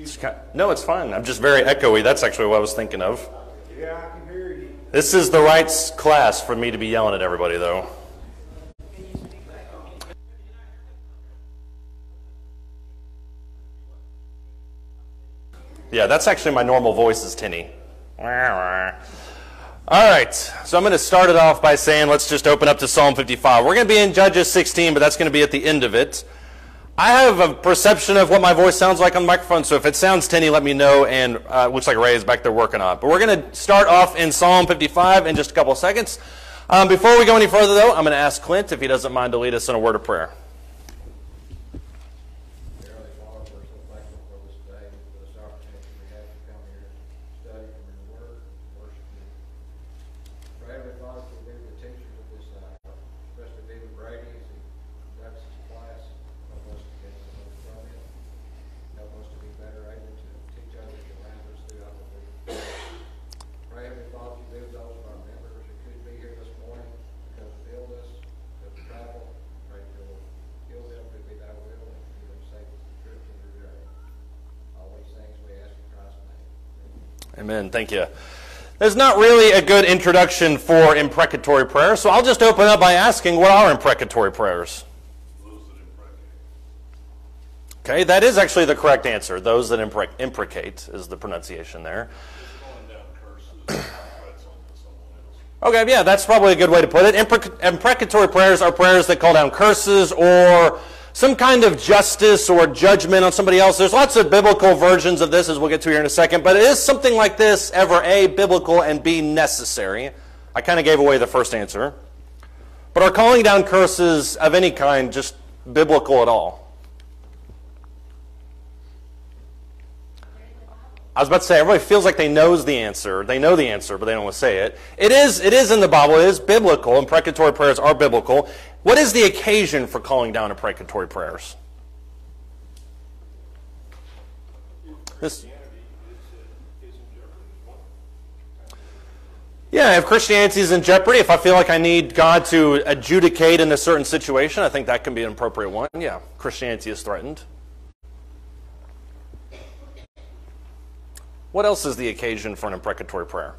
It's kind- No, it's fine. I'm just very echoey. That's actually what I was thinking of. Yeah, I can hear you. This is the right class for me to be yelling at everybody, though. Yeah, that's actually my normal voice is tinny. All right, so I'm going to start it off by saying let's just open up to Psalm 55. We're going to be in Judges 16, but that's going to be at the end of it. I have a perception of what my voice sounds like on the microphone, so if it sounds tinny, let me know, and uh, looks like Ray is back there working on it. But we're going to start off in Psalm 55 in just a couple of seconds. Um, before we go any further, though, I'm going to ask Clint if he doesn't mind to lead us in a word of prayer. Heavenly Father, we're so thankful for this day, for this opportunity we have to come here and study from your word and worship you. Pray, Heavenly Father, for be the teachers of this hour, especially David Brady as he conducts his class. Help us to get the most from him. Help us to be better able to teach others around us throughout the week. Pray, Heavenly Father, you be with those of our members who could be here this morning because of illness, because of travel. Pray you will heal them to be thy will and keep them safe through to their journey. All these things we ask in Christ's name. Amen. Thank you. There's not really a good introduction for imprecatory prayer, so I'll just open up by asking what are imprecatory prayers? Okay, that is actually the correct answer. Those that imprec- imprecate is the pronunciation there. Okay, yeah, that's probably a good way to put it. Imprec- imprecatory prayers are prayers that call down curses or some kind of justice or judgment on somebody else. There's lots of biblical versions of this, as we'll get to here in a second, but is something like this ever A, biblical, and B, necessary? I kind of gave away the first answer. But are calling down curses of any kind just biblical at all? I was about to say, everybody feels like they knows the answer. They know the answer, but they don't want to say it. It is, it is in the Bible. It is biblical. Imprecatory prayers are biblical. What is the occasion for calling down imprecatory prayers? This, yeah, if Christianity is in jeopardy, if I feel like I need God to adjudicate in a certain situation, I think that can be an appropriate one. Yeah, Christianity is threatened. What else is the occasion for an imprecatory prayer?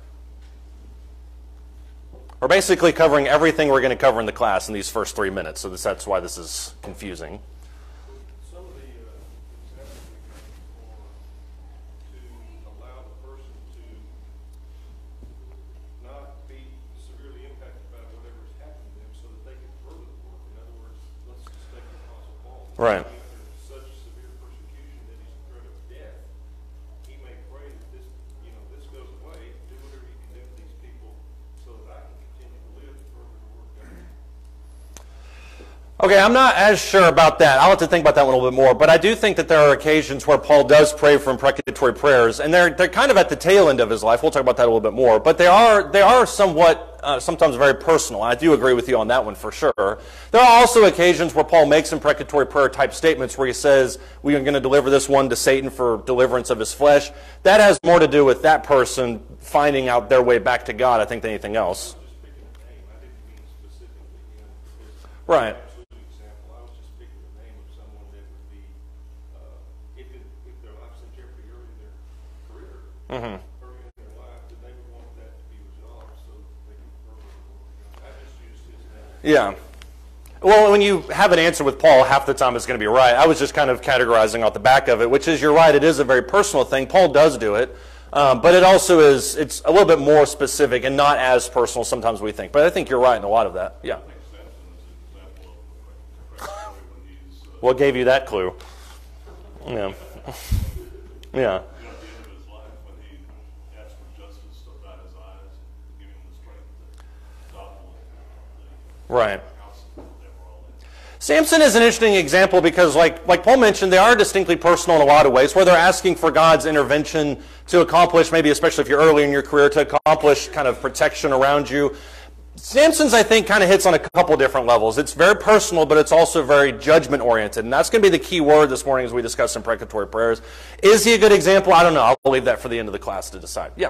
We're basically covering everything we're going to cover in the class in these first three minutes, so this, that's why this is confusing. Some of the uh, examples we give for, to allow the person to not be severely impacted by whatever has happened to them so that they can further the work. In other words, let's just take the Apostle Paul. Right. Under such severe persecution that he's in threat of death, he may pray that this, you know, this goes away, do whatever you can do with these people so that I can continue to live and further the work God Okay, I'm not as sure about that. I'll have to think about that one a little bit more. But I do think that there are occasions where Paul does pray for imprecatory prayers, and they're they're kind of at the tail end of his life. We'll talk about that a little bit more. But they are they are somewhat uh, sometimes very personal. I do agree with you on that one for sure. There are also occasions where Paul makes imprecatory prayer type statements where he says, "We are going to deliver this one to Satan for deliverance of his flesh." That has more to do with that person finding out their way back to God, I think, than anything else. just name. Yeah. Well, when you have an answer with Paul, half the time it's going to be right. I was just kind of categorizing off the back of it, which is you're right. It is a very personal thing. Paul does do it, um, but it also is it's a little bit more specific and not as personal sometimes we think. But I think you're right in a lot of that. Yeah. What gave you that clue? Yeah. Yeah. at the end of his life when he asked for justice about his eyes, give him the strength to topple the Right. Samson is an interesting example because, like, like Paul mentioned, they are distinctly personal in a lot of ways, where they're asking for God's intervention to accomplish, maybe especially if you're early in your career, to accomplish kind of protection around you. Samson's, I think, kind of hits on a couple different levels. It's very personal, but it's also very judgment oriented. And that's going to be the key word this morning as we discuss imprecatory prayers. Is he a good example? I don't know. I'll leave that for the end of the class to decide. Yeah.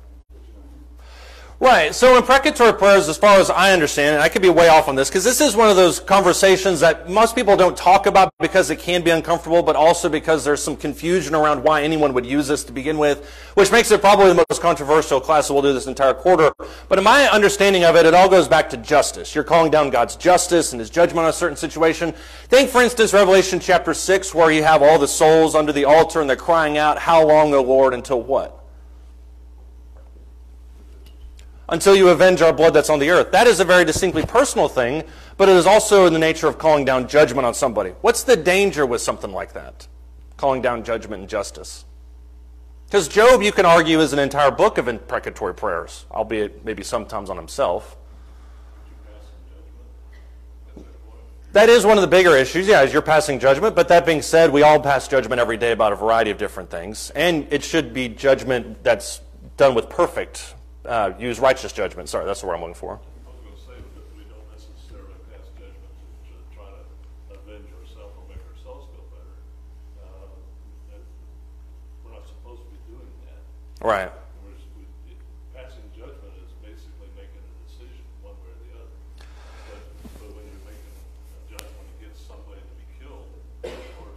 Right. So imprecatory prayers, as far as I understand, and I could be way off on this, because this is one of those conversations that most people don't talk about because it can be uncomfortable, but also because there's some confusion around why anyone would use this to begin with, which makes it probably the most controversial class that we'll do this entire quarter. But in my understanding of it, it all goes back to justice. You're calling down God's justice and his judgment on a certain situation. Think, for instance, Revelation chapter 6, where you have all the souls under the altar and they're crying out, How long, O Lord, until what? Until you avenge our blood that's on the earth. That is a very distinctly personal thing, but it is also in the nature of calling down judgment on somebody. What's the danger with something like that? Calling down judgment and justice. Because Job, you can argue, is an entire book of imprecatory prayers, albeit maybe sometimes on himself. That is one of the bigger issues, yeah, is you're passing judgment. But that being said, we all pass judgment every day about a variety of different things. And it should be judgment that's done with perfect, uh, use righteous judgment. Sorry, that's the word I'm looking for. I was going to say that we don't necessarily pass judgment to, to try to avenge ourselves or make ourselves feel better. Uh, that- We're not supposed to be doing that. Right. We're, s- we, it- passing judgment is basically making a decision one way or the other. But, but when you're making a judgment against somebody to be killed or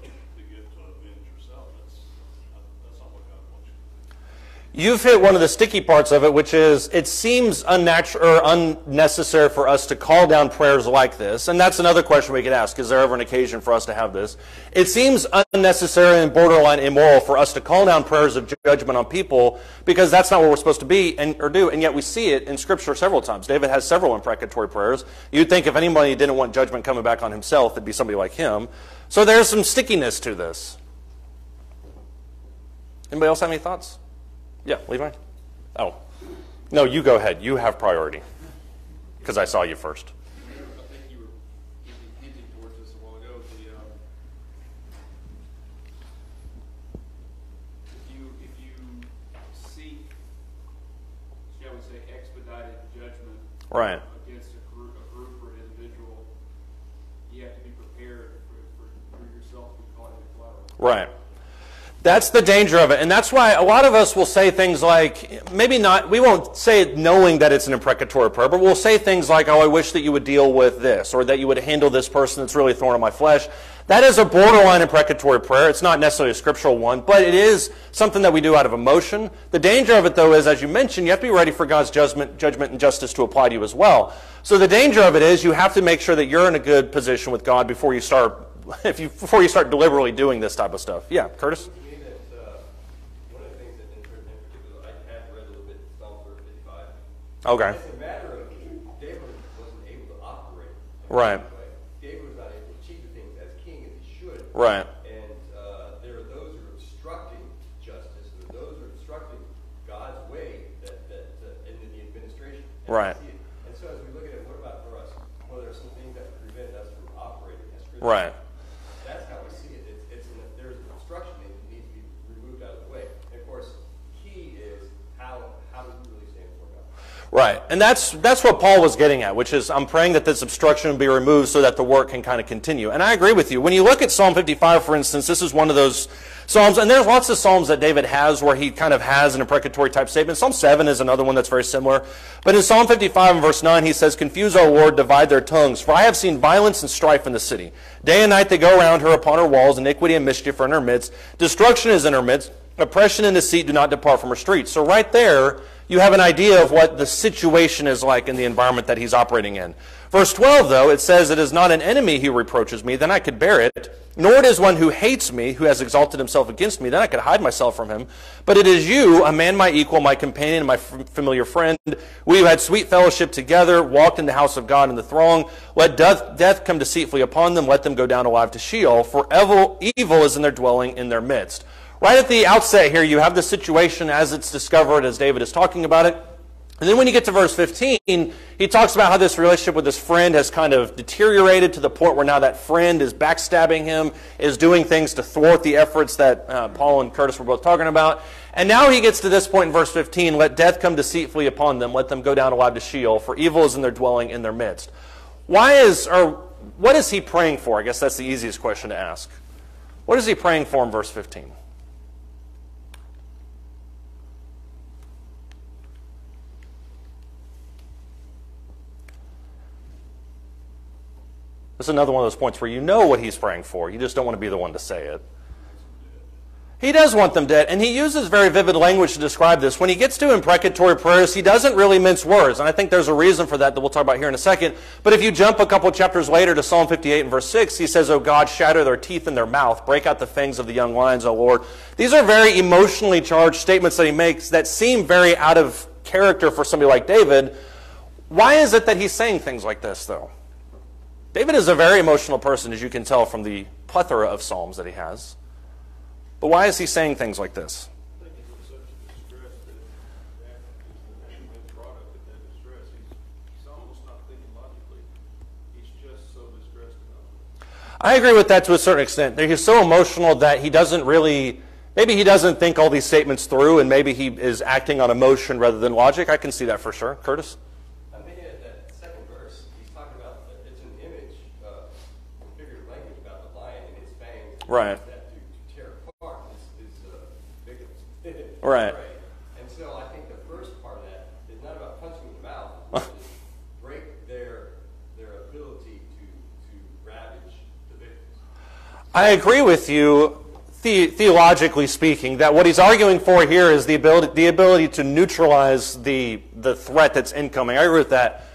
to get to avenge yourself, that's, not- that's not what God wants you to do. You've hit one of the sticky parts of it, which is it seems unnatural or unnecessary for us to call down prayers like this. And that's another question we could ask. Is there ever an occasion for us to have this? It seems unnecessary and borderline immoral for us to call down prayers of judgment on people because that's not what we're supposed to be and, or do. And yet we see it in Scripture several times. David has several imprecatory prayers. You'd think if anybody didn't want judgment coming back on himself, it'd be somebody like him. So there's some stickiness to this. Anybody else have any thoughts? Yeah, Levi? Oh. No, you go ahead. You have priority. Because I saw you first. Right. against a group, a group or an individual, you have to be prepared for, for, for yourself to be caught in the collateral. Right. That's the danger of it. And that's why a lot of us will say things like, maybe not, we won't say it knowing that it's an imprecatory prayer, but we'll say things like, oh, I wish that you would deal with this, or that you would handle this person that's really thorn in my flesh. That is a borderline imprecatory prayer. It's not necessarily a scriptural one, but it is something that we do out of emotion. The danger of it, though, is, as you mentioned, you have to be ready for God's judgment, judgment and justice to apply to you as well. So the danger of it is you have to make sure that you're in a good position with God before you start, if you, before you start deliberately doing this type of stuff. Yeah, Curtis? To me, that, uh, one of the things that in in particular, I have read a little bit Psalm fifty-five. Okay. It's a matter of, David wasn't able to operate. Right. David was not able to achieve the things as king as he should. Right. And, uh, there are those who are obstructing justice, there are those who are obstructing God's way that, that, uh, in the administration. we Right. And so as we look at it, what about for us? Well, there are some things that prevent us from operating as Christians. Right. That's how we see it. It's, it's, an- there's an obstruction that needs to be removed out of the way. And of course, key is how, how do we really stand before God? Right. And that's that's what Paul was getting at, which is I'm praying that this obstruction be removed so that the work can kind of continue. And I agree with you. When you look at Psalm 55, for instance, this is one of those psalms, and there's lots of psalms that David has where he kind of has an imprecatory type statement. Psalm 7 is another one that's very similar. But in Psalm 55 and verse 9, he says, Confuse, O Lord, divide their tongues, for I have seen violence and strife in the city. Day and night they go around her upon her walls, iniquity and mischief are in her midst. Destruction is in her midst. Oppression and deceit do not depart from her streets. So right there, you have an idea of what the situation is like in the environment that he's operating in. Verse 12, though, it says, It is not an enemy who reproaches me, then I could bear it. Nor it is one who hates me, who has exalted himself against me, then I could hide myself from him. But it is you, a man my equal, my companion, my familiar friend. We who had sweet fellowship together, walked in the house of God in the throng. Let death, death come deceitfully upon them, let them go down alive to Sheol, for evil, evil is in their dwelling in their midst. Right at the outset here, you have the situation as it's discovered, as David is talking about it. And then when you get to verse 15, he talks about how this relationship with his friend has kind of deteriorated to the point where now that friend is backstabbing him, is doing things to thwart the efforts that uh, Paul and Curtis were both talking about. And now he gets to this point in verse 15 let death come deceitfully upon them, let them go down alive to Sheol, for evil is in their dwelling in their midst. Why is, or what is he praying for? I guess that's the easiest question to ask. What is he praying for in verse 15? This is another one of those points where you know what he's praying for. You just don't want to be the one to say it. He does want them dead, and he uses very vivid language to describe this. When he gets to imprecatory prayers, he doesn't really mince words, and I think there's a reason for that that we'll talk about here in a second. But if you jump a couple chapters later to Psalm 58 and verse 6, he says, "O God, shatter their teeth in their mouth, break out the fangs of the young lions, O Lord." These are very emotionally charged statements that he makes that seem very out of character for somebody like David. Why is it that he's saying things like this, though? David is a very emotional person, as you can tell from the plethora of psalms that he has. But why is he saying things like this? I agree with that to a certain extent. He's so emotional that he doesn't really, maybe he doesn't think all these statements through, and maybe he is acting on emotion rather than logic. I can see that for sure. Curtis? I'm thinking of that second verse, he's talking about, it's an image, uh, figurative language about the lion and his fangs. Right. That to, to tear apart is, is, uh, victims. Right. And so I think the first part of that is not about punching in the mouth, it's break their, their ability to, to ravage the victims. I agree with you, the, theologically speaking, that what he's arguing for here is the ability, the ability to neutralize the, the threat that's incoming. I agree with that.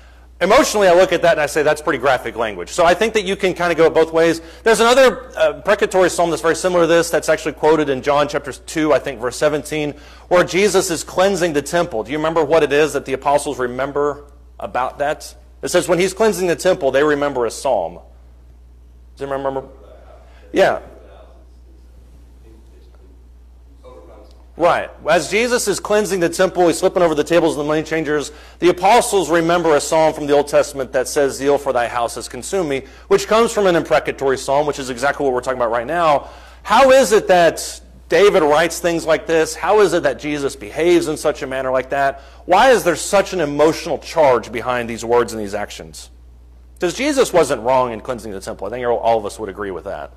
Emotionally, I look at that and I say that's pretty graphic language. So I think that you can kind of go both ways. There's another uh, precatory psalm that's very similar to this that's actually quoted in John chapter 2, I think, verse 17, where Jesus is cleansing the temple. Do you remember what it is that the apostles remember about that? It says when he's cleansing the temple, they remember a psalm. Does anyone remember? Yeah. Right. As Jesus is cleansing the temple, he's slipping over the tables of the money changers. The apostles remember a psalm from the Old Testament that says, Zeal for thy house has consumed me, which comes from an imprecatory psalm, which is exactly what we're talking about right now. How is it that David writes things like this? How is it that Jesus behaves in such a manner like that? Why is there such an emotional charge behind these words and these actions? Because Jesus wasn't wrong in cleansing the temple. I think all of us would agree with that.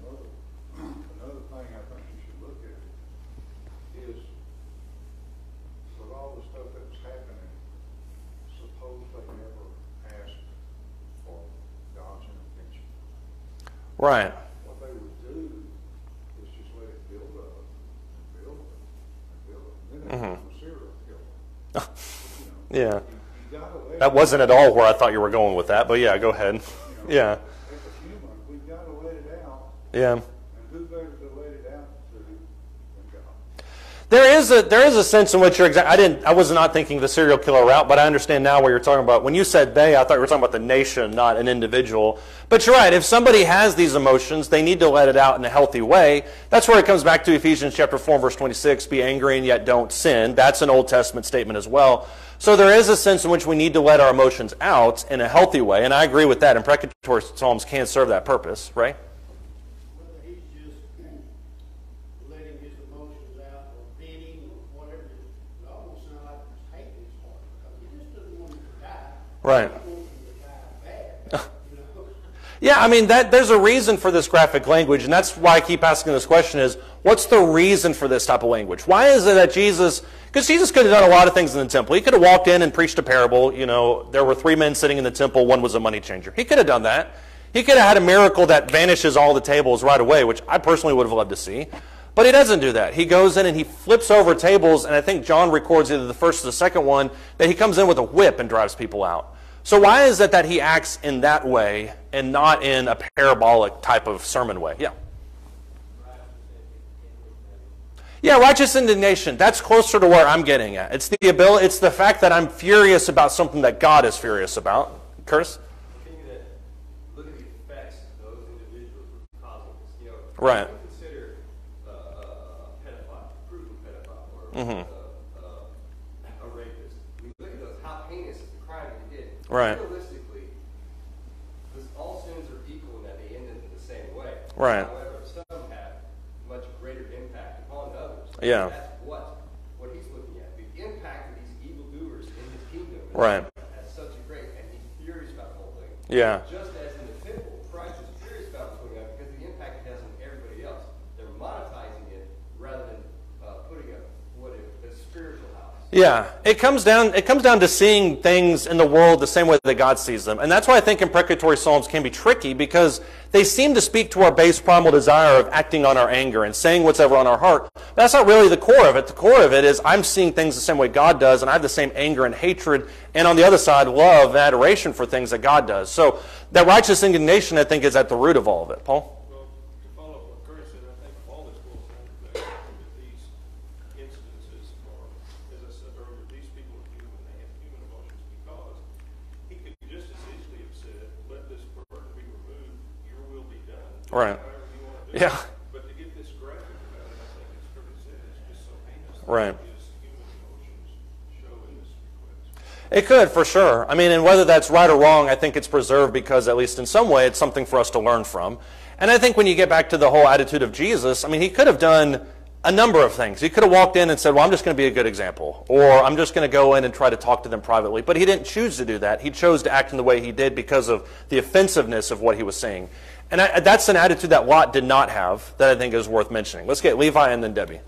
Another, another thing I think you should look at is with all the stuff that was happening, suppose they never asked for God's intervention. Right. What they would do is just let it build up and build up and build up. Then it mm-hmm. becomes a serial killer. You know, Yeah. You. That wasn't at all where I thought you were going with that, but yeah, go ahead. Yeah. As a human, we've gotta let it out, Yeah. and who better to let it out to than God? There is a there is a sense in which you're exact. I didn't. I was not thinking the serial killer route, but I understand now what you're talking about. When you said they, I thought you were talking about the nation, not an individual. But you're right. If somebody has these emotions, they need to let it out in a healthy way. That's where it comes back to Ephesians chapter four, verse twenty-six: "Be angry and yet don't sin." That's an Old Testament statement as well. So there is a sense in which we need to let our emotions out in a healthy way, and I agree with that. Imprecatory psalms can serve that purpose, right? whether he's just letting his emotions out or venting or whatever, it almost sounds like he's hating his heart, because he just doesn't want him to die. Right. He wants him to die bad, you know? Yeah, I mean, that, there's a reason for this graphic language, and that's why I keep asking this question is, what's the reason for this type of language? Why is it that Jesus, because Jesus could have done a lot of things in the temple. He could have walked in and preached a parable. You know, there were three men sitting in the temple, one was a money changer. He could have done that. He could have had a miracle that vanishes all the tables right away, which I personally would have loved to see. But he doesn't do that. He goes in and he flips over tables, and I think John records either the first or the second one, that he comes in with a whip and drives people out. So why is it that he acts in that way and not in a parabolic type of sermon way? Yeah. Yeah, righteous indignation. That's closer to where I'm getting at. It's the ability, it's the fact that I'm furious about something that God is furious about. Curtis? I'm thinking that, look at the effects those individuals were causing this, you know. Right. Consider, uh, a pedophile, proven pedophile, or, Mm-hmm. uh, uh, a rapist. We look at those, how heinous is the crime that he did. Right. Realistically, this, all sins are equal in that they end in the same way. Right. However, some have much greater impact upon others. Yeah. That's what, what he's looking at, the impact of these evildoers in his kingdom, Right. as such a great, and he's furious about the whole thing. Yeah. Just as in the temple, Christ was furious about what's going on because of the impact it has on everybody else. They're monetizing it rather than uh, putting a what if a spiritual house. Yeah, it comes down it comes down to seeing things in the world the same way that God sees them. And that's why I think imprecatory psalms can be tricky because they seem to speak to our base primal desire of acting on our anger and saying what's ever on our heart. But that's not really the core of it. The core of it is I'm seeing things the same way God does and I have the same anger and hatred and on the other side love and adoration for things that God does. So that righteous indignation I think is at the root of all of it. Paul? Well, to follow up what Curry said, I think all this boils down to the fact that these incidences are, as I said earlier, these people are human, they have human emotions because he could just as easily have said, let this burden be removed, your will be done. Right. However you want to do Yeah. it. But to get this graphic about it, I think as Curry said, it's just so Right. This request. It could, for sure. I mean, and whether that's right or wrong, I think it's preserved because, at least in some way, it's something for us to learn from. And I think when you get back to the whole attitude of Jesus, I mean, he could have done a number of things. He could have walked in and said, Well, I'm just going to be a good example, or I'm just going to go in and try to talk to them privately. But he didn't choose to do that. He chose to act in the way he did because of the offensiveness of what he was saying. And I, that's an attitude that Lot did not have that I think is worth mentioning. Let's get Levi and then Debbie.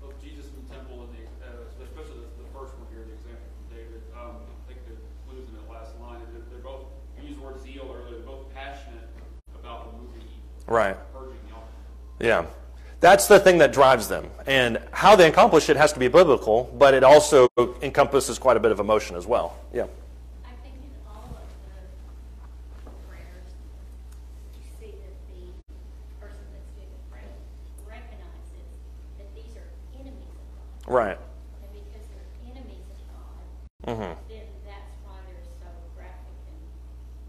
Both Jesus in the temple and the, uh, especially the, the first one here, the example from David, um, I think they're losing that last line. They're, they're both, you used the word zeal earlier, they're both passionate about removing evil. Right. Purging the altar. Yeah. That's the thing that drives them. And how they accomplish it has to be biblical, but it also encompasses quite a bit of emotion as well. Yeah. I think in all of the prayers, you see that the person that's doing the prayer recognizes that these are enemies of God. Right. And because they're enemies of God, Mhm. then that's why they're so graphic and,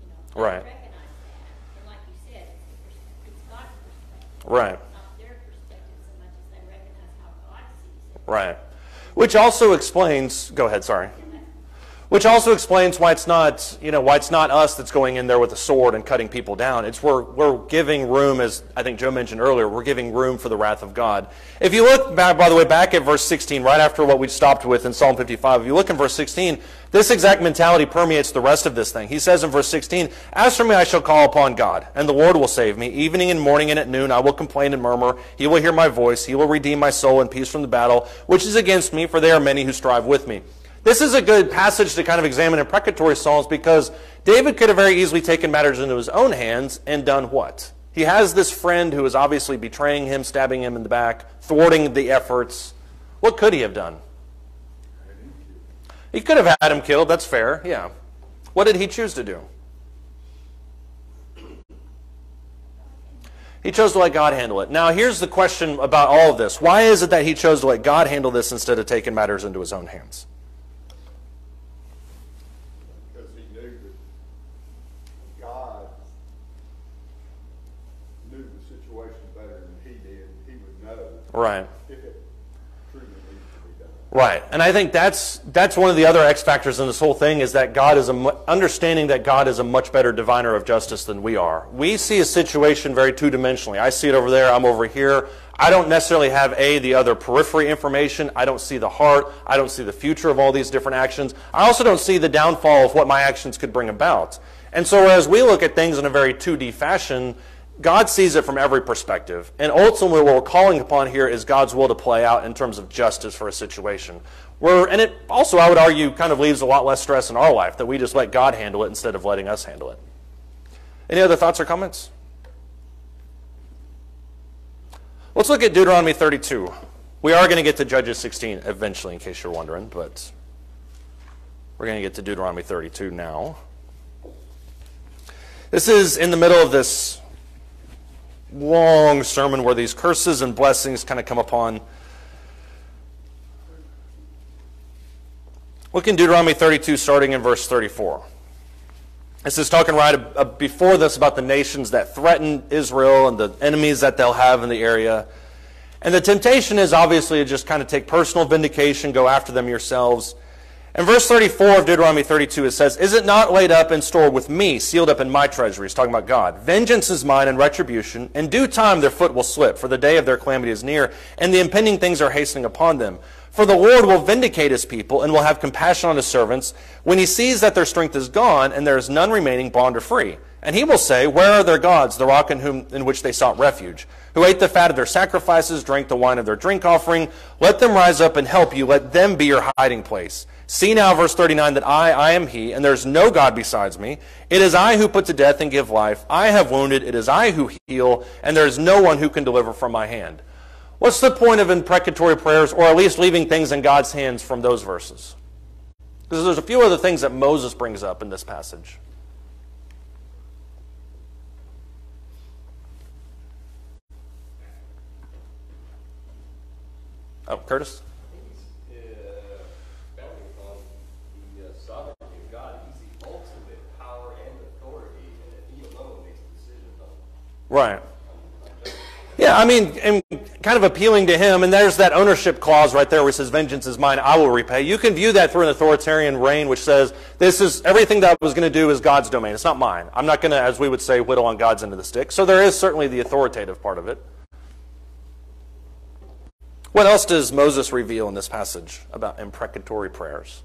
you know, Right. recognize that. And like you said, it's, it's God's perspective. Right. Not their perspective so much as they recognize how God sees it. Right. Which also explains, go ahead, sorry. Which also explains why it's not, you know, why it's not us that's going in there with a sword and cutting people down. It's we're, we're giving room, as I think Joe mentioned earlier, we're giving room for the wrath of God. If you look back, by the way, back at verse 16, right after what we stopped with in Psalm 55, if you look in verse 16, this exact mentality permeates the rest of this thing. He says in verse 16, As for me, I shall call upon God, and the Lord will save me. Evening and morning and at noon, I will complain and murmur. He will hear my voice. He will redeem my soul in peace from the battle, which is against me, for there are many who strive with me. This is a good passage to kind of examine imprecatory psalms because David could have very easily taken matters into his own hands and done what? He has this friend who is obviously betraying him, stabbing him in the back, thwarting the efforts. What could he have done? He could have had him killed, that's fair, yeah. What did he choose to do? He chose to let God handle it. Now, here's the question about all of this. Why is it that he chose to let God handle this instead of taking matters into his own hands? Because he knew that God knew the situation better than he did. He would know Right. if it truly needed to be done. Right. And I think that's that's one of the other X factors in this whole thing is that God is a understanding that God is a much better diviner of justice than we are. We see a situation very two-dimensionally. I see it over there, I'm over here. I don't necessarily have a the other periphery information. I don't see the heart. I don't see the future of all these different actions. I also don't see the downfall of what my actions could bring about. And so as we look at things in a very 2D fashion, God sees it from every perspective. And ultimately, what we're calling upon here is God's will to play out in terms of justice for a situation. We're, and it also, I would argue, kind of leaves a lot less stress in our life that we just let God handle it instead of letting us handle it. Any other thoughts or comments? Let's look at Deuteronomy 32. We are going to get to Judges 16 eventually, in case you're wondering, but we're going to get to Deuteronomy 32 now. This is in the middle of this long sermon where these curses and blessings kind of come upon. Look in Deuteronomy 32, starting in verse 34. This is talking right uh, before this about the nations that threaten Israel and the enemies that they'll have in the area. And the temptation is obviously to just kind of take personal vindication, go after them yourselves. In verse 34 of Deuteronomy 32, it says, Is it not laid up and stored with me, sealed up in my treasuries? Talking about God. Vengeance is mine and retribution. In due time their foot will slip, for the day of their calamity is near, and the impending things are hastening upon them. For the Lord will vindicate his people and will have compassion on his servants when he sees that their strength is gone and there is none remaining bond or free. And he will say, Where are their gods, the rock in, whom, in which they sought refuge, who ate the fat of their sacrifices, drank the wine of their drink offering? Let them rise up and help you. Let them be your hiding place. See now, verse 39, that I, I am he, and there is no God besides me. It is I who put to death and give life. I have wounded. It is I who heal, and there is no one who can deliver from my hand. What's the point of imprecatory prayers, or at least leaving things in God's hands from those verses? Because there's a few other things that Moses brings up in this passage. Oh, Curtis? uh, founding on the uh, sovereignty of God. He's the ultimate power and authority, and that he alone makes decisions on. Right. Yeah, I mean, and kind of appealing to him, and there's that ownership clause right there where it says, Vengeance is mine, I will repay. You can view that through an authoritarian reign, which says, This is everything that I was going to do is God's domain. It's not mine. I'm not going to, as we would say, whittle on God's end of the stick. So there is certainly the authoritative part of it. What else does Moses reveal in this passage about imprecatory prayers?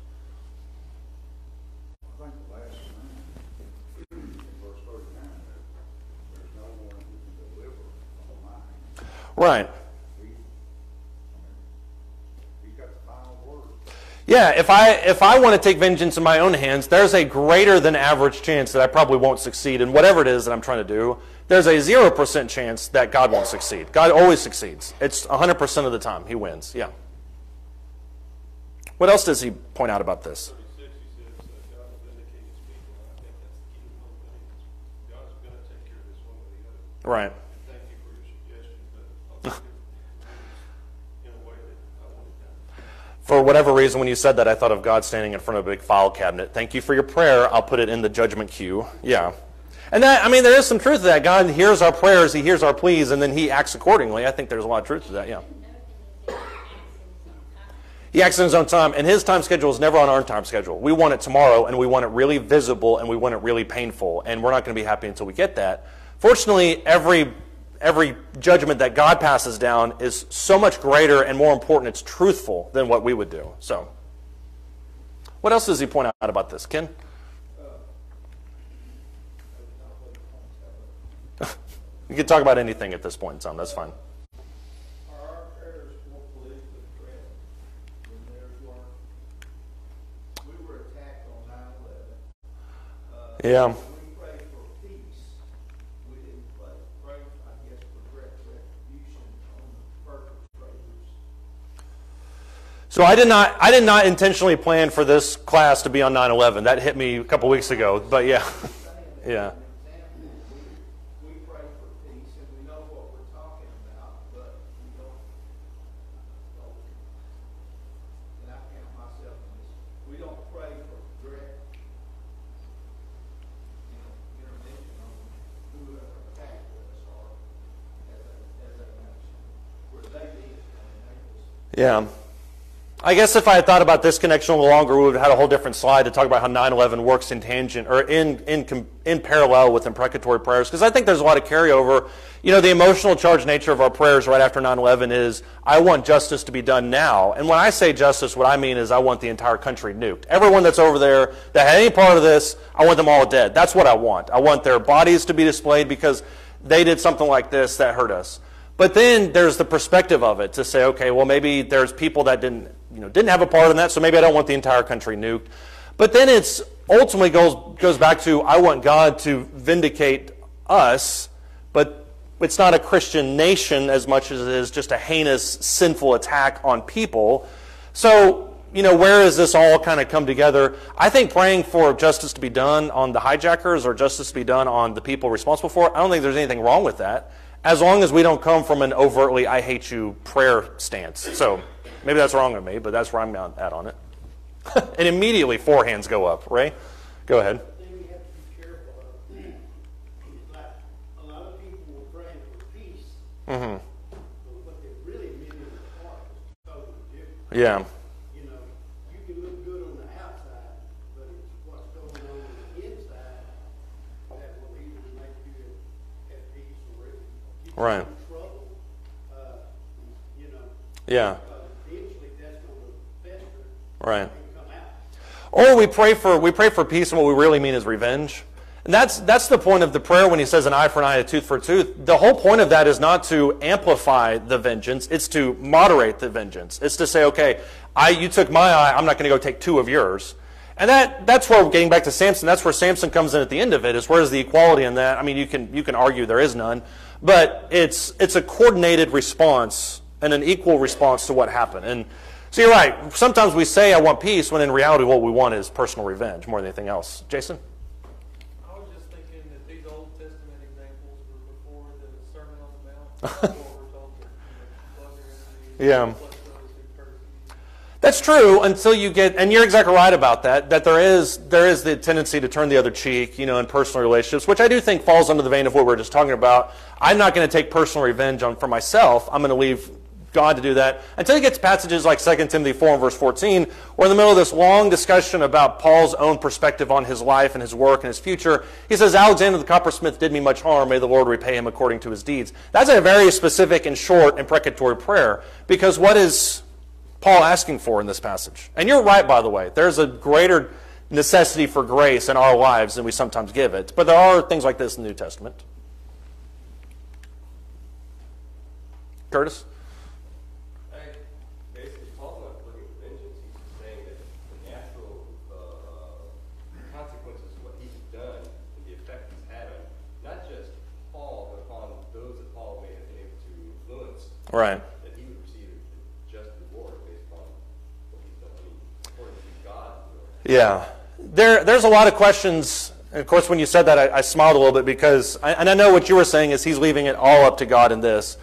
I think the last line, in verse thirty-nine, that there's no one who can deliver from mine. Right. He, I mean, he's got the final word. Yeah, if I if I want to take vengeance in my own hands, there's a greater than average chance that I probably won't succeed in whatever it is that I'm trying to do. There's a 0% chance that God won't succeed. God always succeeds. It's 100% of the time he wins. Yeah. What else does he point out about this? Thirty-six, For whatever reason, when you said that, I thought of God standing in front of a big file cabinet. Thank you for your prayer. I'll put it in the judgment queue. Yeah. And that, I mean, there is some truth to that. God hears our prayers, He hears our pleas, and then He acts accordingly. I think there's a lot of truth to that, yeah. He acts in His own time, and His time schedule is never on our time schedule. We want it tomorrow, and we want it really visible, and we want it really painful, and we're not going to be happy until we get that. Fortunately, every every judgment that God passes down is so much greater and more important. It's truthful than what we would do. So, what else does He point out about this, Ken? You can talk about anything at this point in time. That's fine. Are our prayers more politically correct than theirs were? We were attacked on nine eleven. Yeah. We prayed for peace. We didn't pray, pray, I guess, for direct retribution on the perpetrators. So I did not I did not intentionally plan for this class to be on 9/11. That hit me a couple weeks ago. But yeah. yeah. Yeah. I guess if I had thought about this connection a little longer, we would have had a whole different slide to talk about how 9/11 works in tangent or in in in parallel with imprecatory prayers because I think there's a lot of carryover. You know, the emotional charged nature of our prayers right after 9/11 is I want justice to be done now. And when I say justice, what I mean is I want the entire country nuked. Everyone that's over there that had any part of this, I want them all dead. That's what I want. I want their bodies to be displayed because they did something like this that hurt us. But then there's the perspective of it to say, okay, well maybe there's people that didn't, you know, didn't have a part in that, so maybe I don't want the entire country nuked. But then it's ultimately goes goes back to I want God to vindicate us, but it's not a Christian nation as much as it is just a heinous, sinful attack on people. So, you know, where does this all kind of come together? I think praying for justice to be done on the hijackers or justice to be done on the people responsible for it, I don't think there's anything wrong with that as long as we don't come from an overtly I hate you prayer stance. So maybe that's wrong of me, but that's where I'm at on it. and immediately four hands go up. Ray, go ahead. thing we have to be careful of. Like, a lot of people were praying for peace. Mm-hmm. But what they really meant in their heart was totally different. Yeah. You know, you can look good on the outside, but it's what's going on on the inside that will either make you at peace or it get you Right. in trouble. Uh, you know, Yeah. because eventually that's gonna Right. Or we pray for we pray for peace, and what we really mean is revenge. And that's that's the point of the prayer when he says an eye for an eye, a tooth for a tooth. The whole point of that is not to amplify the vengeance; it's to moderate the vengeance. It's to say, okay, I you took my eye, I'm not going to go take two of yours. And that that's where getting back to Samson, that's where Samson comes in at the end of it. Is where's the equality in that? I mean, you can you can argue there is none, but it's it's a coordinated response and an equal response to what happened. And so you're right. Sometimes we say I want peace when in reality what we want is personal revenge more than anything else. Jason. I was just thinking that these Old Testament examples were before the Sermon on the Mount. before we're told to, you know, Yeah. enemies, bless those who curse you. That's true until you get, and you're exactly right about that. That there is there is the tendency to turn the other cheek, you know, in personal relationships, which I do think falls under the vein of what we are just talking about. I'm not going to take personal revenge on for myself. I'm going to leave God to do that until you get to passages like 2 Timothy 4 and verse 14, where in the middle of this long discussion about Paul's own perspective on his life and his work and his future, he says, Alexander the coppersmith did me much harm. May the Lord repay him according to his deeds. That's a very specific and short imprecatory prayer because what is Paul asking for in this passage. And you're right, by the way. There's a greater necessity for grace in our lives than we sometimes give it. But there are things like this in the New Testament. Curtis? I, basically, Paul's not looking at vengeance, he's just saying that the natural, uh, consequences of what he's done and the effect he's had on, not just Paul, but upon those that Paul may have been able to influence, Right. that he would receive a just reward based upon what he's done, I mean, according to God's will. Yeah. There, there's a lot of questions. And of course, when you said that, I, I smiled a little bit because, I, and I know what you were saying is he's leaving it all up to God in this.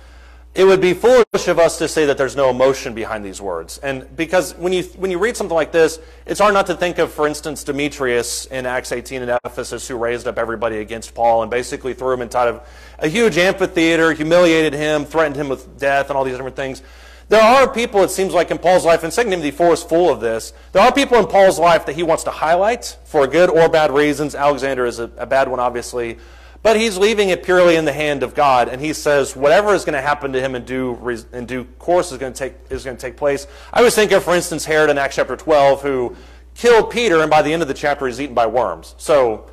It would be foolish of us to say that there's no emotion behind these words. And because when you, when you read something like this, it's hard not to think of, for instance, Demetrius in Acts 18 in Ephesus, who raised up everybody against Paul and basically threw him inside of a huge amphitheater, humiliated him, threatened him with death, and all these different things. There are people, it seems like, in Paul's life, and 2 Timothy 4 is full of this. There are people in Paul's life that he wants to highlight for good or bad reasons. Alexander is a, a bad one, obviously. But he's leaving it purely in the hand of God, and he says whatever is going to happen to him in due, in due course is going, to take, is going to take place. I was thinking, for instance, Herod in Acts chapter 12, who killed Peter, and by the end of the chapter, he's eaten by worms. So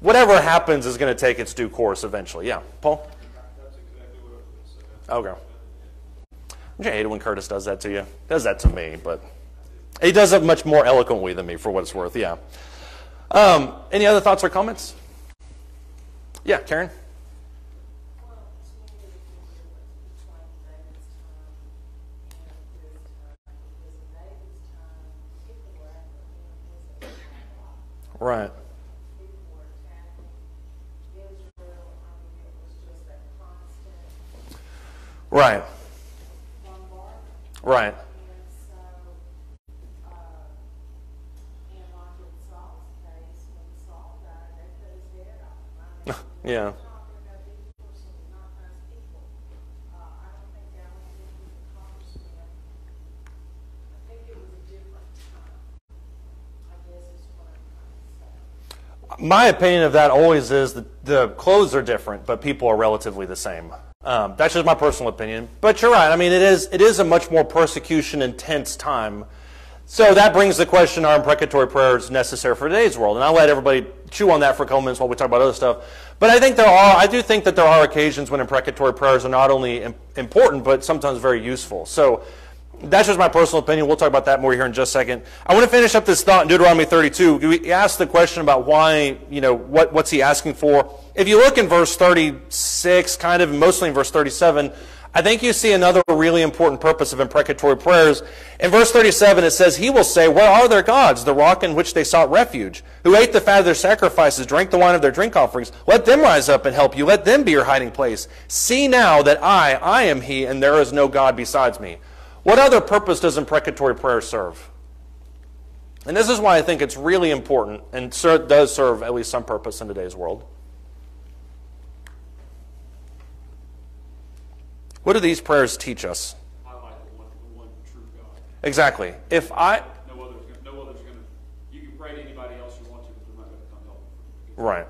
whatever happens is going to take its due course eventually. Yeah, Paul? That's exactly what I was gonna say. Okay. I hate it when Curtis does that to you. Does that to me, but he does it much more eloquently than me, for what it's worth. Yeah. Um, any other thoughts or comments? Yeah, Karen. Right. Right. me, say. My opinion of that always is that the clothes are different, but people are relatively the same. Um, that's just my personal opinion. But you're right. I mean, it is it is a much more persecution intense time. So that brings the question: Are imprecatory prayers necessary for today's world? And I'll let everybody chew on that for a couple minutes while we talk about other stuff. But I think there are. I do think that there are occasions when imprecatory prayers are not only important, but sometimes very useful. So that's just my personal opinion. We'll talk about that more here in just a second. I want to finish up this thought in Deuteronomy 32. We asked the question about why, you know, what, what's he asking for? If you look in verse 36, kind of, mostly in verse 37, I think you see another really important purpose of imprecatory prayers. In verse 37, it says, He will say, Where are their gods, the rock in which they sought refuge, who ate the fat of their sacrifices, drank the wine of their drink offerings? Let them rise up and help you. Let them be your hiding place. See now that I, I am He, and there is no God besides me. What other purpose does imprecatory prayer serve? And this is why I think it's really important and does serve at least some purpose in today's world. What do these prayers teach us? Exactly. If I, No you can pray to anybody else you want to, right.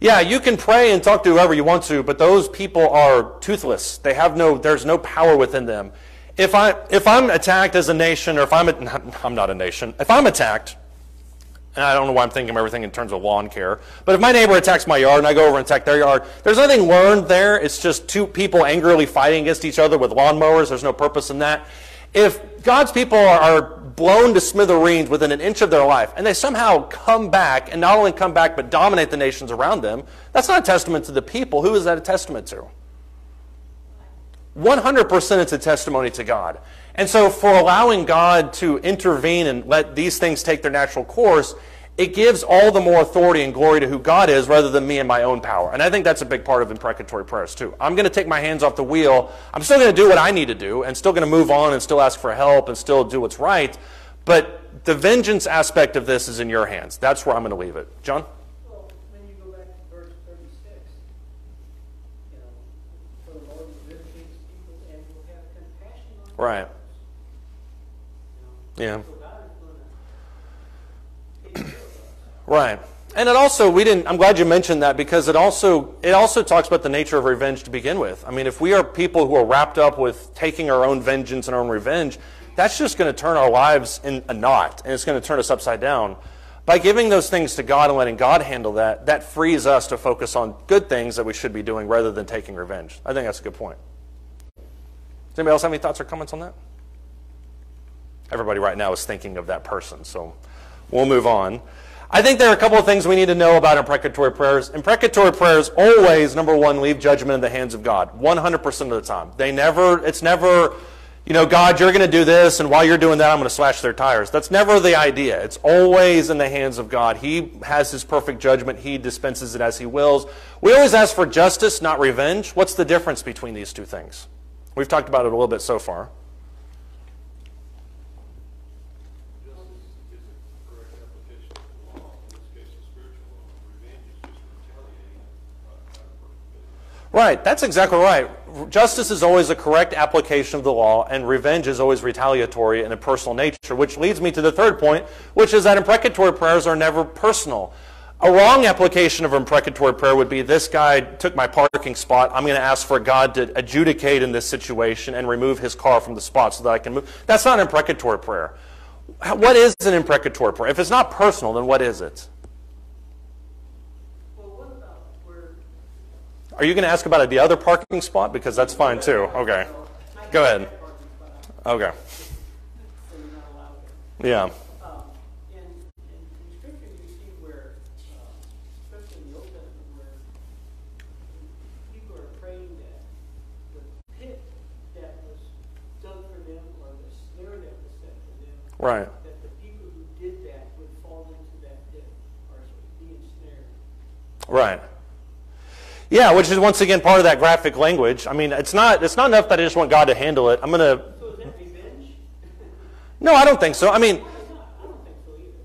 Yeah, you can pray and talk to whoever you want to, but those people are toothless. They have no, there's no power within them. If, I, if I'm attacked as a nation, or if I'm, a, I'm not a nation, if I'm attacked, and I don't know why I'm thinking of everything in terms of lawn care, but if my neighbor attacks my yard and I go over and attack their yard, there's nothing learned there. It's just two people angrily fighting against each other with lawnmowers. There's no purpose in that. If God's people are, blown to smithereens within an inch of their life, and they somehow come back, and not only come back, but dominate the nations around them, that's not a testament to the people. Who is that a testament to? 100% it's a testimony to God. And so, for allowing God to intervene and let these things take their natural course, it gives all the more authority and glory to who God is rather than me and my own power. And I think that's a big part of imprecatory prayers, too. I'm going to take my hands off the wheel. I'm still going to do what I need to do and still going to move on and still ask for help and still do what's right. But the vengeance aspect of this is in your hands. That's where I'm going to leave it. John? Well, when you go back to verse thirty-six, you know, for the Lord will visit his people and will have compassion on Right. them. You know, Yeah. So God is gonna take care of us. Right. And it also we didn't I'm glad you mentioned that because it also it also talks about the nature of revenge to begin with. I mean, if we are people who are wrapped up with taking our own vengeance and our own revenge, that's just going to turn our lives in a knot and it's going to turn us upside down. By giving those things to God and letting God handle that, that frees us to focus on good things that we should be doing rather than taking revenge. I think that's a good point. Does anybody else have any thoughts or comments on that? Everybody right now is thinking of that person, so we'll move on. I think there are a couple of things we need to know about imprecatory prayers. Imprecatory prayers always, number one, leave judgment in the hands of God, 100% of the time. They never, it's never, you know, God, you're going to do this, and while you're doing that, I'm going to slash their tires. That's never the idea. It's always in the hands of God. He has his perfect judgment. He dispenses it as he wills. We always ask for justice, not revenge. What's the difference between these two things? We've talked about it a little bit so far. Justice is a correct application of the law, in this case, the spiritual law. Revenge is just retaliating, not, not a perfect basis. Right, that's exactly right. Justice is always a correct application of the law, and revenge is always retaliatory in a personal nature, which leads me to the third point, which is that imprecatory prayers are never personal. A wrong application of imprecatory prayer would be this guy took my parking spot. I'm going to ask for God to adjudicate in this situation and remove his car from the spot so that I can move. That's not imprecatory prayer. What is an imprecatory prayer? If it's not personal, then what is it? Well, what about where? Are you going to ask about the other parking spot? Because that's fine too. Okay. Go ahead. Okay. Yeah. Right. that the people who did that would fall into that pit or be ensnared. Right. Yeah, which is once again part of that graphic language. I mean, it's not it's not enough that I just want God to handle it. I'm going to So is that revenge? No, I don't think so. I mean, I don't so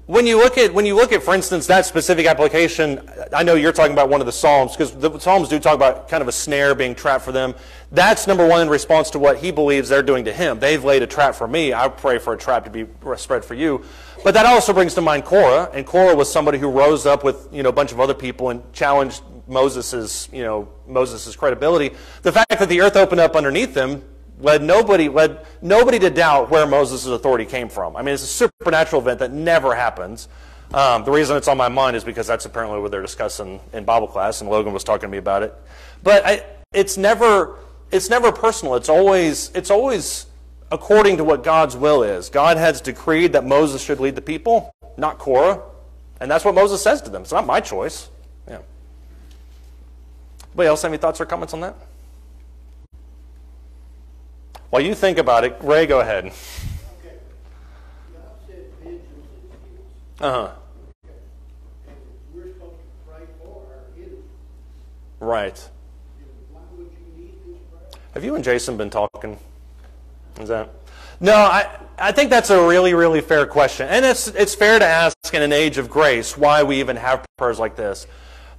when you look at when you look at for instance that specific application, I know you're talking about one of the psalms because the psalms do talk about kind of a snare being trapped for them. That's number one in response to what he believes they're doing to him. They've laid a trap for me. I pray for a trap to be spread for you. But that also brings to mind Korah, and Korah was somebody who rose up with you know a bunch of other people and challenged Moses's you know Moses's credibility. The fact that the earth opened up underneath them led nobody led nobody to doubt where Moses' authority came from. I mean, it's a supernatural event that never happens. Um, the reason it's on my mind is because that's apparently what they're discussing in Bible class, and Logan was talking to me about it. But I, it's never it's never personal. It's always it's always according to what God's will is. God has decreed that Moses should lead the people, not Korah, and that's what Moses says to them. It's not my choice. Anybody else have any thoughts or comments on that? While you think about it, Ray, go ahead. Okay. God said vengeance is his. Uh huh. And we're supposed to pray for our enemies. Right. You need this prayer? Have you and Jason been talking? Is that? No, I, I think that's a really, really fair question. And it's, it's fair to ask in an age of grace why we even have prayers like this.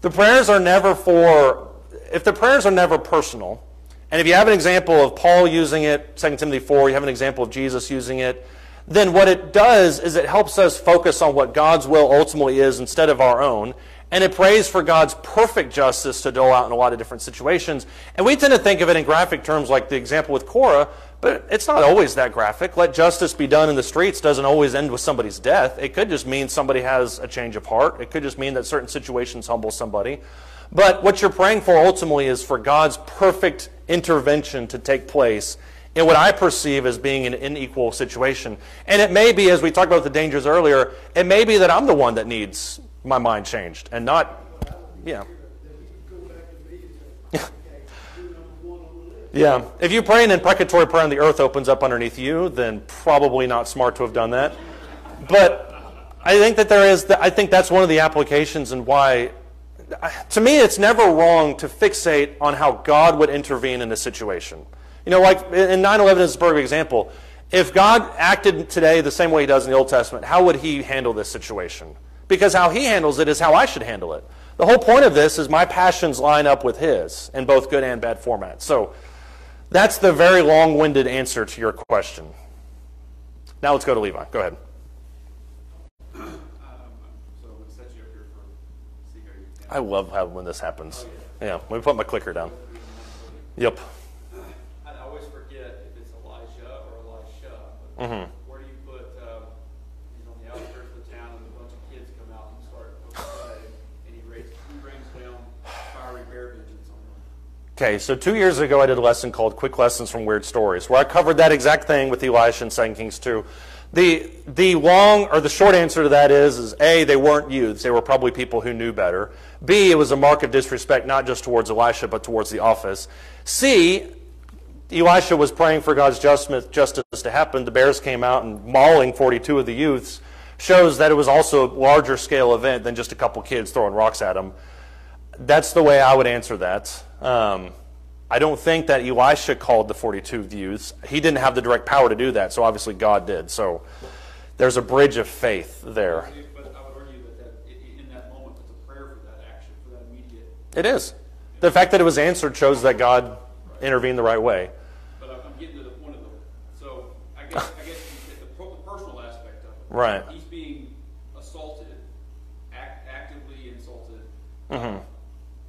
The prayers are never for, if the prayers are never personal, and if you have an example of Paul using it, 2 Timothy 4, you have an example of Jesus using it, then what it does is it helps us focus on what God's will ultimately is instead of our own. And it prays for God's perfect justice to dole out in a lot of different situations. And we tend to think of it in graphic terms like the example with Korah, But it's not always that graphic. Let justice be done in the streets doesn't always end with somebody's death. It could just mean somebody has a change of heart. It could just mean that certain situations humble somebody. But what you're praying for ultimately is for God's perfect intervention to take place in what I perceive as being an unequal situation. And it may be, as we talked about the dangers earlier, it may be that I'm the one that needs my mind changed and not, yeah. Yeah. If you pray an imprecatory prayer and the earth opens up underneath you, then probably not smart to have done that. But I think that there is, I think that's one of the applications and why, to me, it's never wrong to fixate on how God would intervene in a situation. You know, like in 9 11 is a perfect example. If God acted today the same way he does in the Old Testament, how would he handle this situation? Because how he handles it is how I should handle it. The whole point of this is my passions line up with his in both good and bad formats. So that's the very long winded answer to your question. Now let's go to Levi. Go ahead. Um, so I'm gonna set you up here for, see how you can. I love how when this happens. Yeah, let me put my clicker down. Yep. I always forget if it's Elijah or Elisha. Mhm. Where do you put, uh, he's on the outskirts of the town and a bunch of kids come out and start and he rains, he rains down fiery bear vengeance on them. Okay, so two years ago I did a lesson called Quick Lessons from Weird Stories, where I covered that exact thing with Elisha in 2 Kings 2. The, the long or the short answer to that is, is A, they weren't youths. They were probably people who knew better. B, it was a mark of disrespect not just towards Elisha, but towards the office. C, Elisha was praying for God's justice, justice to happen. The bears came out and mauling 42 of the youths shows that it was also a larger scale event than just a couple kids throwing rocks at him. That's the way I would answer that. Um, I don't think that Elisha called the 42 youths. He didn't have the direct power to do that, so obviously God did. So there's a bridge of faith there. But I would argue that, that i- i- in that moment, it's a prayer for that action, for that immediate, It is. The fact that it was answered shows that God intervened the right way. but I'm, getting to the point of the, so I guess, I guess the, personal aspect of it. Right. He's being assaulted, act, actively insulted. Mhm.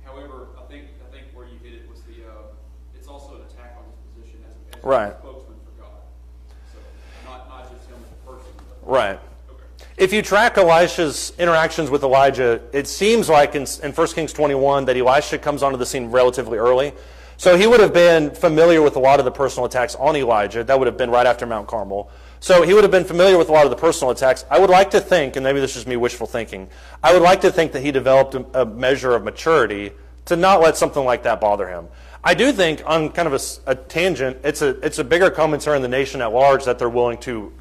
However, I think, I think where you hit it was the, uh, it's also an attack on his position as, Right. a spokesman for God. So, not, not just him as a person. Right. Okay. If you track Elisha's interactions with Elijah, it seems like in, in 1 Kings 21 that Elisha comes onto the scene relatively early. So he would have been familiar with a lot of the personal attacks on Elijah. That would have been right after Mount Carmel. So he would have been familiar with a lot of the personal attacks. I would like to think, and maybe this is me wishful thinking, I would like to think that he developed a measure of maturity to not let something like that bother him. I do think, on kind of a tangent, it's a, it's a bigger in the nation at large that they're willing to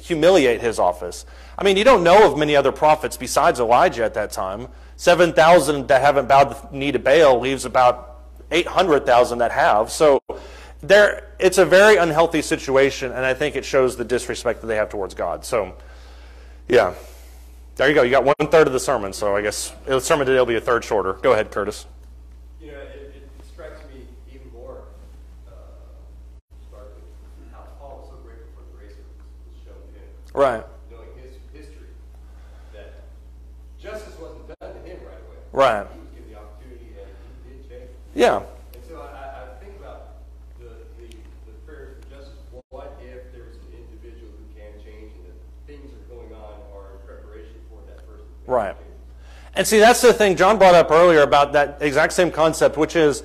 humiliate his office. I mean, you don't know of many other prophets besides Elijah at that time. 7,000 that haven't bowed the knee to Baal leaves about 800,000 that have. So there, it's a very unhealthy situation, and I think it shows the disrespect that they have towards God. So, yeah. There you go. You got one third of the sermon, so I guess the sermon today will be a third shorter. Go ahead, Curtis. You know, it, it strikes me even more uh, starkly how Paul was so grateful for the grace that was shown to him. Right. Knowing his history, that justice wasn't done to him right away. Right. He was given the opportunity and he did change. Yeah. And so I, I, I think about the, the, the prayers for justice. What if there an individual who can change and that things are going on are in preparation for that person? Right. And see, that's the thing John brought up earlier about that exact same concept, which is,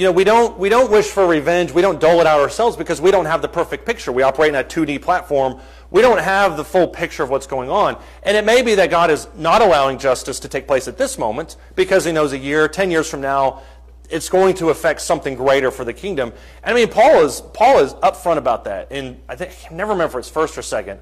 you know, we don't we don't wish for revenge. We don't dole it out ourselves because we don't have the perfect picture. We operate in a 2D platform. We don't have the full picture of what's going on. And it may be that God is not allowing justice to take place at this moment because he knows a year, 10 years from now, it's going to affect something greater for the kingdom. And I mean, Paul is Paul is upfront about that. And I think I never remember if it's first or second.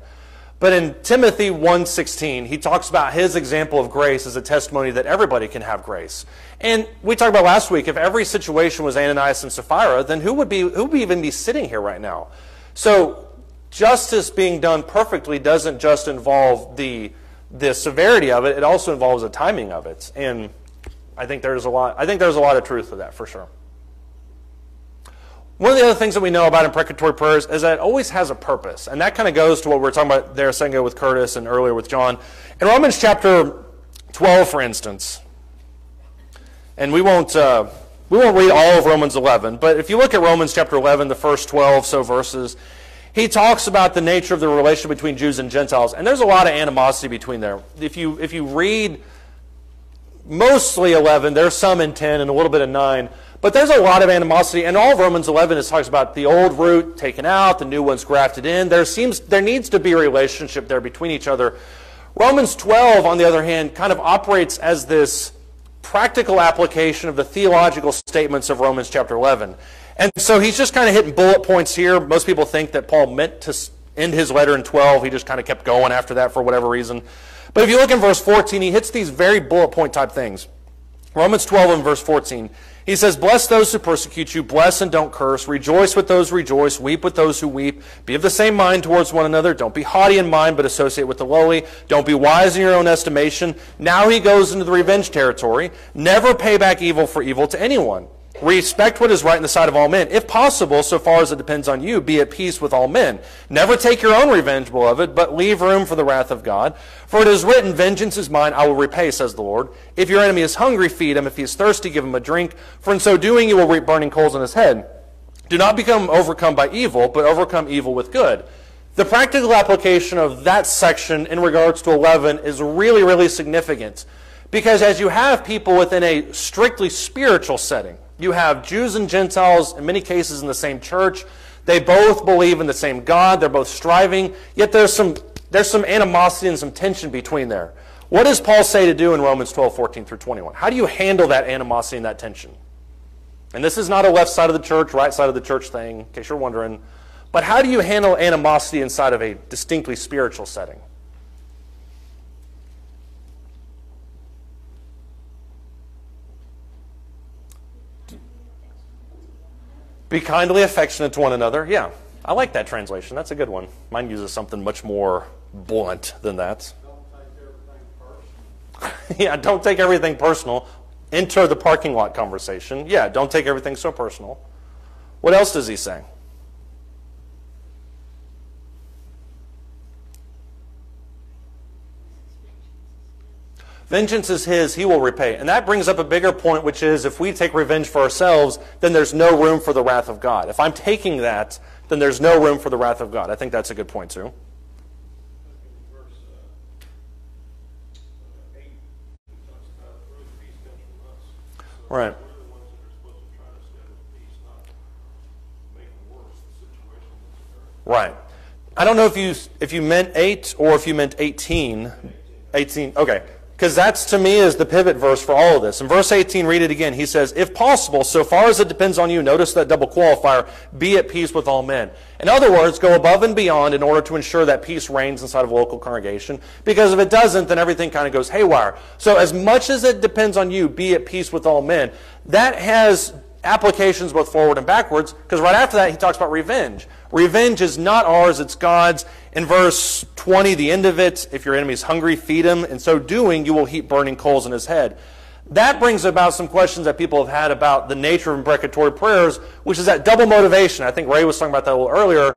But in Timothy 1:16, he talks about his example of grace as a testimony that everybody can have grace. And we talked about last week, if every situation was Ananias and Sapphira, then who would be who would even be sitting here right now? So justice being done perfectly doesn't just involve the the severity of it, it also involves the timing of it. And I think there's a lot I think there's a lot of truth to that for sure. One of the other things that we know about imprecatory prayers is that it always has a purpose. And that kind of goes to what we were talking about there a second ago with Curtis and earlier with John. In Romans chapter 12, for instance, and we won't, uh, we won't read all of Romans 11, but if you look at Romans chapter 11, the first 12 so verses, he talks about the nature of the relation between Jews and Gentiles, and there's a lot of animosity between there. If you if you read mostly 11, there's some in 10 and a little bit of 9, but there's a lot of animosity, and all of Romans 11 is talks about the old root taken out, the new one's grafted in. There seems there needs to be a relationship there between each other. Romans 12, on the other hand, kind of operates as this practical application of the theological statements of Romans chapter 11. And so he's just kind of hitting bullet points here. Most people think that Paul meant to end his letter in 12. He just kind of kept going after that for whatever reason. But if you look in verse 14, he hits these very bullet point type things. Romans 12 and verse 14. He says, Bless those who persecute you, bless and don't curse. Rejoice with those who rejoice, weep with those who weep. Be of the same mind towards one another. Don't be haughty in mind, but associate with the lowly. Don't be wise in your own estimation. Now he goes into the revenge territory. Never pay back evil for evil to anyone. Respect what is right in the sight of all men. If possible, so far as it depends on you, be at peace with all men. Never take your own revenge, beloved, but leave room for the wrath of God. For it is written, Vengeance is mine, I will repay, says the Lord. If your enemy is hungry, feed him. If he is thirsty, give him a drink. For in so doing, you will reap burning coals on his head. Do not become overcome by evil, but overcome evil with good. The practical application of that section in regards to 11 is really, really significant. Because as you have people within a strictly spiritual setting, you have Jews and Gentiles, in many cases, in the same church. They both believe in the same God. They're both striving. Yet there's some, there's some animosity and some tension between there. What does Paul say to do in Romans 12, 14 through 21? How do you handle that animosity and that tension? And this is not a left side of the church, right side of the church thing, in case you're wondering. But how do you handle animosity inside of a distinctly spiritual setting? Be kindly affectionate to one another. Yeah, I like that translation. That's a good one. Mine uses something much more blunt than that. yeah, don't take everything personal. Enter the parking lot conversation. Yeah, don't take everything so personal. What else does he say? Vengeance is his, he will repay. And that brings up a bigger point, which is if we take revenge for ourselves, then there's no room for the wrath of God. If I'm taking that, then there's no room for the wrath of God. I think that's a good point, too. Right. Right. I don't know if you if you meant 8 or if you meant 18. 18. Okay. Because that's to me is the pivot verse for all of this. In verse 18, read it again. He says, If possible, so far as it depends on you, notice that double qualifier, be at peace with all men. In other words, go above and beyond in order to ensure that peace reigns inside of a local congregation. Because if it doesn't, then everything kind of goes haywire. So as much as it depends on you, be at peace with all men. That has applications both forward and backwards, because right after that he talks about revenge. Revenge is not ours, it's God's. In verse 20, the end of it, if your enemy is hungry, feed him. In so doing, you will heap burning coals in his head. That brings about some questions that people have had about the nature of imprecatory prayers, which is that double motivation. I think Ray was talking about that a little earlier.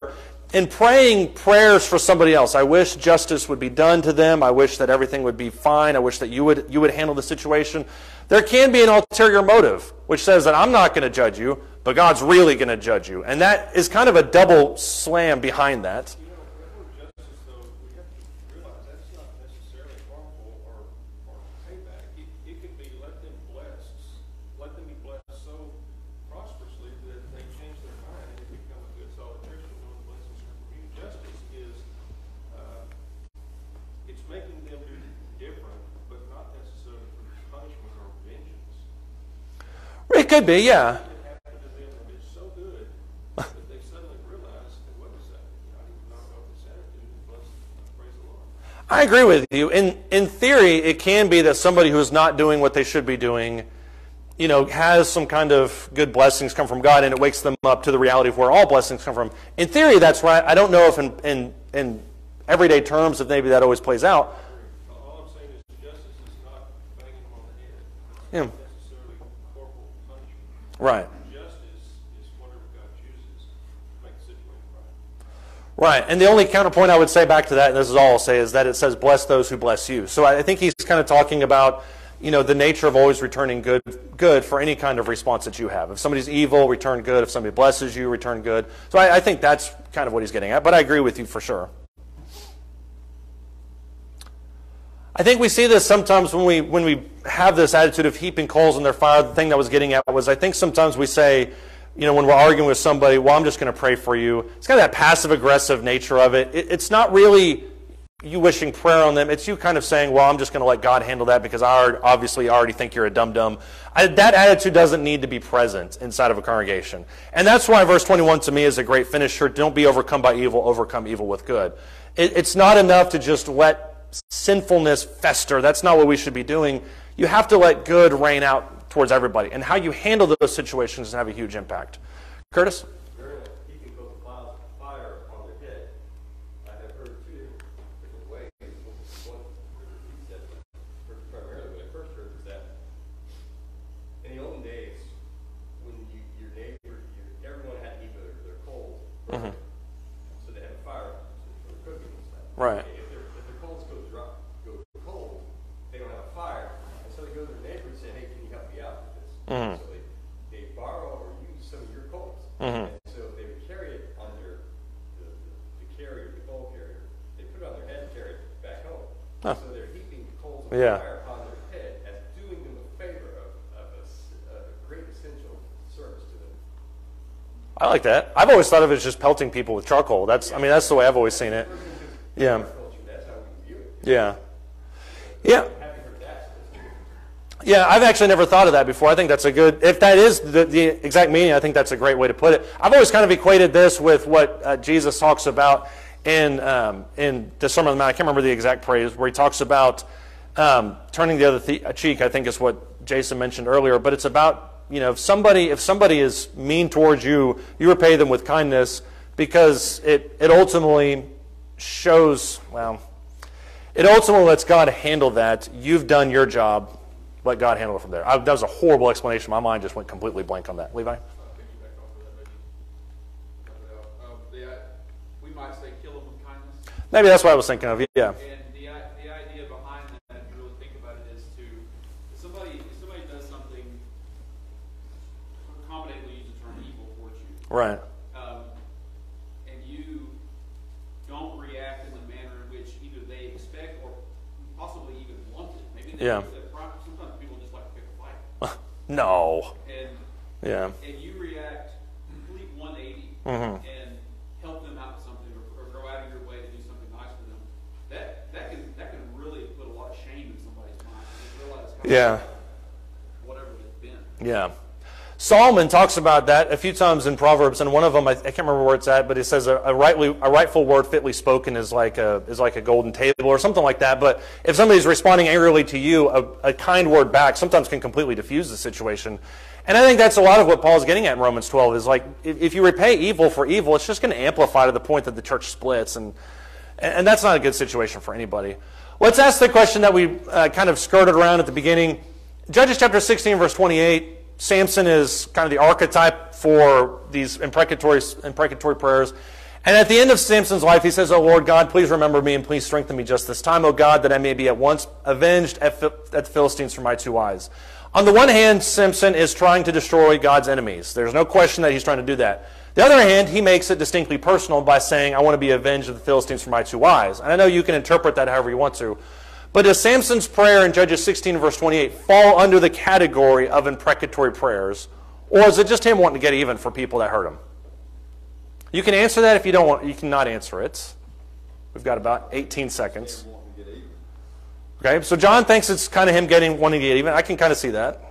In praying prayers for somebody else, I wish justice would be done to them. I wish that everything would be fine. I wish that you would, you would handle the situation. There can be an ulterior motive, which says that I'm not going to judge you, but God's really going to judge you. And that is kind of a double slam behind that word justice, though, we have to realize that's not necessarily harmful or, or payback. It, it could be let them blessed, let them be blessed so prosperously that they change their mind and they become a good solid Christian, know the blessings come from you. Justice is, uh, it's making them do different, but not necessarily for punishment or vengeance. It could be, yeah. It could happen to them that it's so good that they suddenly realize, what is that? I need to knock off this attitude and bless, could be, yeah. I agree with you. In in theory, it can be that somebody who is not doing what they should be doing, you know, has some kind of good blessings come from God, and it wakes them up to the reality of where all blessings come from. In theory, that's right. I don't know if in in, in everyday terms, if maybe that always plays out. All right. Right. And the only counterpoint I would say back to that, and this is all I'll say, is that it says, bless those who bless you. So I think he's kind of talking about you know, the nature of always returning good, good for any kind of response that you have. If somebody's evil, return good. If somebody blesses you, return good. So I, I think that's kind of what he's getting at. But I agree with you for sure. I think we see this sometimes when we when we have this attitude of heaping coals in their fire. The thing that I was getting at was I think sometimes we say, you know, when we're arguing with somebody, well, I'm just going to pray for you. It's kind of that passive aggressive nature of it. it. It's not really you wishing prayer on them. It's you kind of saying, well, I'm just going to let God handle that because I obviously already think you're a dum dum. That attitude doesn't need to be present inside of a congregation. And that's why verse 21 to me is a great finisher. Don't be overcome by evil, overcome evil with good. It, it's not enough to just let sinfulness fester. That's not what we should be doing. You have to let good reign out towards everybody. And how you handle those situations can have a huge impact. Curtis? During a heaping coals of fire- fire on their head, I have heard two different, different ways. One, he said, primarily what I first heard was that in the olden days, when you, your neighbor, your, everyone had to heat their, their coals. burning. So they had a fire for cooking and stuff. Right. If their, if their coals go dry, go cold, they don't have a fire, and so they go to their neighbor and say, hey, can you help me this? So they, they borrow or use some of your coals. Mm-hmm. And so they would carry it on their, the, the, carrier, the coal carrier, they put it on their head and carry it back home. So they're heaping coals of Yeah. fire upon their head as doing them a favor of, of a, a great essential service to them. I like that. I've always thought of it as just pelting people with charcoal. That's, I mean, that's the way I've always seen it. Yeah. Culture, that's how we view it. Yeah. Yeah. Having heard that, so it's Yeah, I've actually never thought of that before. I think that's a good, if that is the, the exact meaning, I think that's a great way to put it. I've always kind of equated this with what uh, Jesus talks about in, um, in the Sermon on the Mount. I can't remember the exact phrase, where he talks about um, turning the other th- cheek, I think is what Jason mentioned earlier. But it's about, you know, if somebody, if somebody is mean towards you, you repay them with kindness because it, it ultimately shows, well, it ultimately lets God handle that. You've done your job. Let God handle it from there. I, that was a horrible explanation. My mind just went completely blank on that. Levi? piggyback off of that, maybe. cut it out. The, i- we might say kill them with kindness. Maybe that's what I was thinking of. Yeah. And the, the idea behind that, if you really think about it, is to, if somebody, if somebody does something, commonly we use the term evil towards you, Right. um, and you don't react in the manner in which either they expect or possibly even want it. Maybe they, Yeah. they- sometimes people just like to pick a fight. No. And Yeah. and you react complete 180 Mhm. and help them out with something or, or go out of your way to do something nice for them, that that can that can really put a lot of shame in somebody's mind. They realize how Yeah. whatever they've been. Yeah. Solomon talks about that a few times in Proverbs, and one of them I, I can't remember where it's at, but it says a, a rightly a rightful word fitly spoken is like a is like a golden table or something like that. But if somebody's responding angrily to you, a, a kind word back sometimes can completely diffuse the situation. And I think that's a lot of what Paul's getting at in Romans 12 is like if, if you repay evil for evil, it's just going to amplify to the point that the church splits, and and that's not a good situation for anybody. Let's ask the question that we uh, kind of skirted around at the beginning. Judges chapter 16, verse 28. Samson is kind of the archetype for these imprecatory, imprecatory prayers. And at the end of Samson's life, he says, Oh Lord God, please remember me and please strengthen me just this time, O God, that I may be at once avenged at, at the Philistines for my two eyes. On the one hand, Samson is trying to destroy God's enemies. There's no question that he's trying to do that. The other hand, he makes it distinctly personal by saying, I want to be avenged of the Philistines for my two eyes. And I know you can interpret that however you want to. But does Samson's prayer in Judges 16, verse 28, fall under the category of imprecatory prayers? Or is it just him wanting to get even for people that hurt him? You can answer that if you don't want, you cannot answer it. We've got about 18 seconds. Okay, so John thinks it's kind of him getting wanting to get even. I can kind of see that.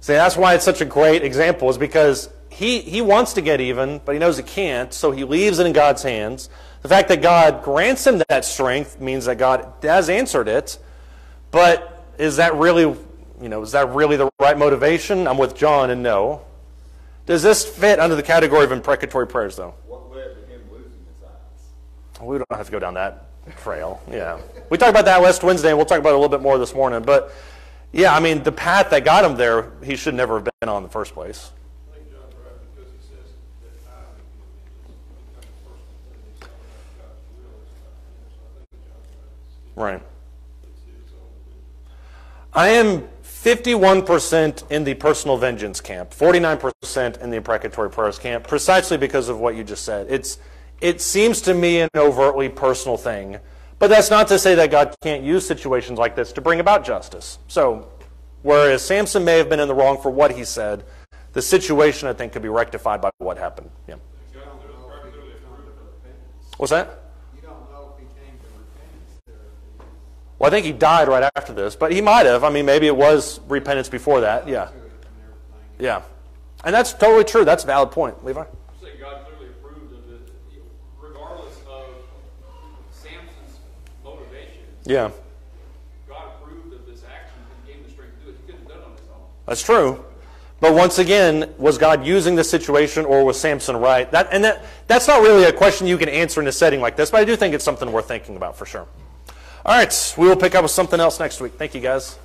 See, that's why it's such a great example, is because he, he wants to get even, but he knows he can't, so he leaves it in God's hands. The fact that God grants him that strength means that God has answered it, but is that really, you know, is that really the right motivation? I'm with John, and no. Does this fit under the category of imprecatory prayers, though? What led to him losing his eyes? We don't have to go down that trail. Yeah. We talked about that last Wednesday, and we'll talk about it a little bit more this morning. But yeah, I mean, the path that got him there, he should never have been on in the first place. I think John's right because he says that I would be avenged. It's kind of personal thing. It's not about God's will. It's not, you know, so I think that John's right. It's- Right. It's his own vengeance. I am 51% in the personal vengeance camp, 49% in the imprecatory prayers camp, precisely because of what you just said. It's, it seems to me an overtly personal thing, but that's not to say that God can't use situations like this to bring about justice. So, whereas Samson may have been in the wrong for what he said, the situation, I think, could be rectified by what happened. Yeah. God clearly approved of it. What's that? You don't know if he came to repentance there. Well, I think he died right after this, but he might have. I mean, maybe it was repentance before that. Yeah. To it and everything. Yeah. And that's totally true. That's a valid point. Levi? I'm God clearly approved of it, regardless of Samson's motivation. Yeah. God approved of this action and gave him the strength to do it. He couldn't have done it on his own. That's true. But once again, was God using the situation or was Samson right? That, and that, that's not really a question you can answer in a setting like this, but I do think it's something worth thinking about for sure. All right, we will pick up with something else next week. Thank you, guys.